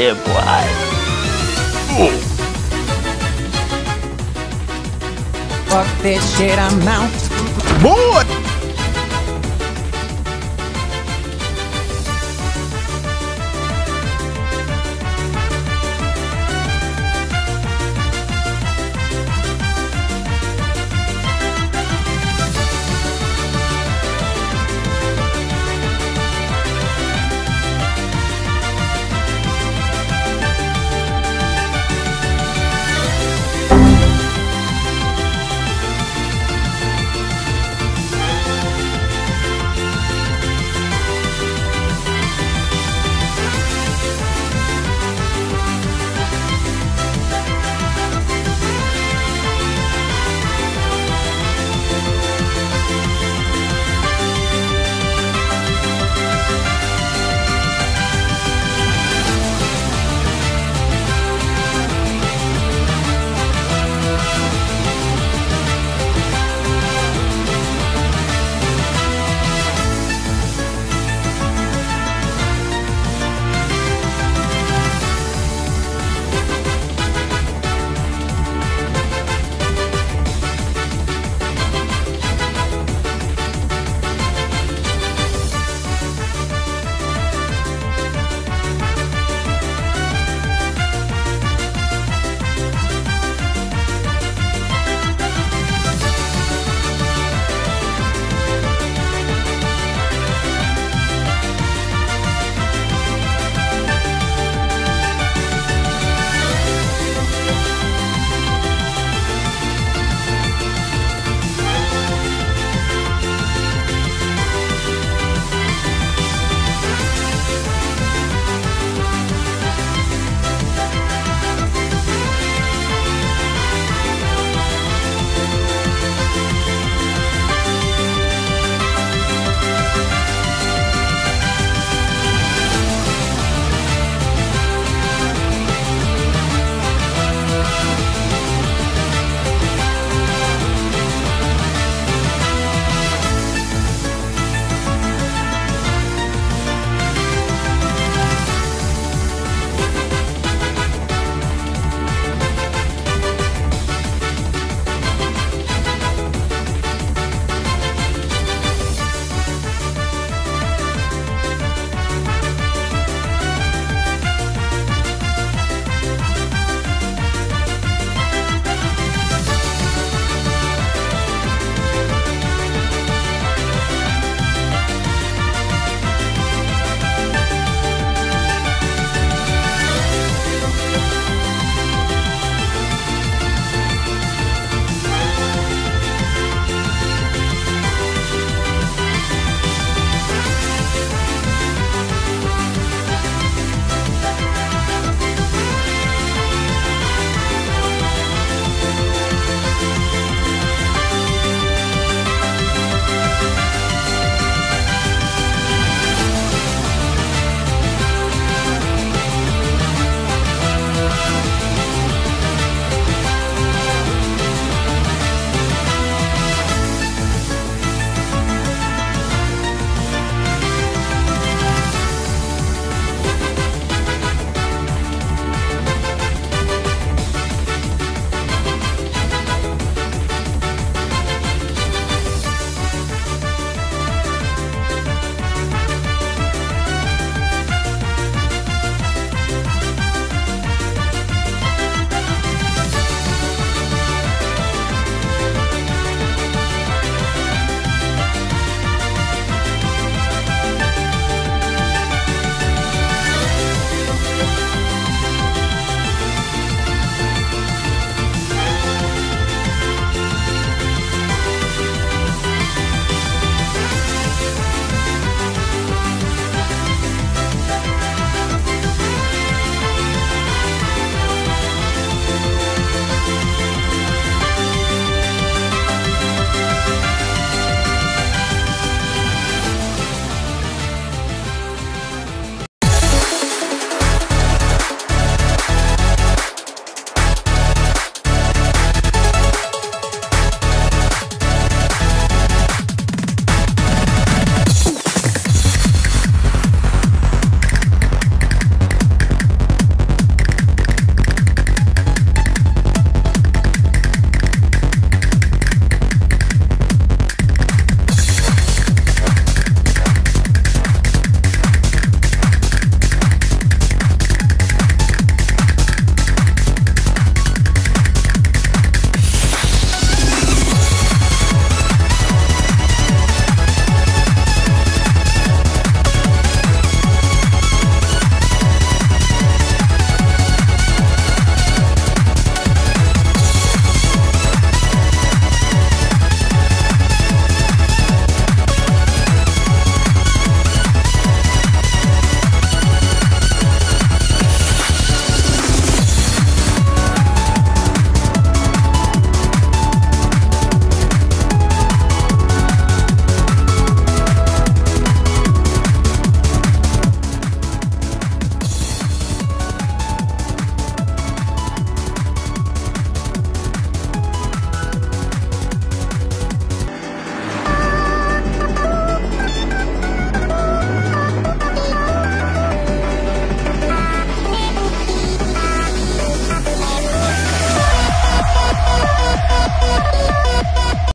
here, boy. Fuck this shit, I'm out. Boy!